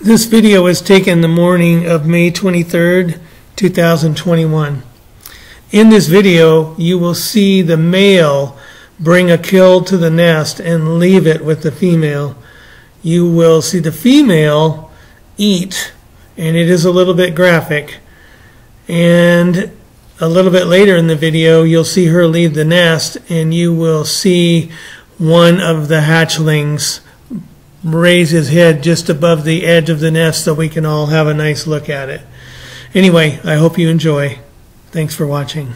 This video was taken the morning of May 23rd, 2021. In this video, you will see the male bring a kill to the nest and leave it with the female. You will see the female eat, and it is a little bit graphic. And a little bit later in the video, you'll see her leave the nest, and you will see one of the hatchlings raise his head just above the edge of the nest so we can all have a nice look at it. Anyway, I hope you enjoy. Thanks for watching.